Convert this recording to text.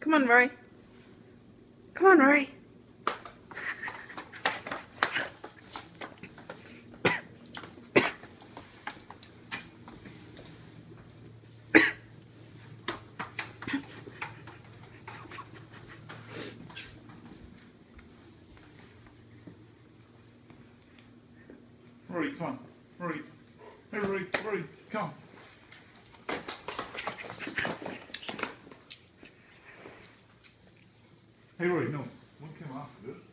Come on, Rory. Come on, Rory. Rory, come on. Rory. Hey Rory, no. One came after this.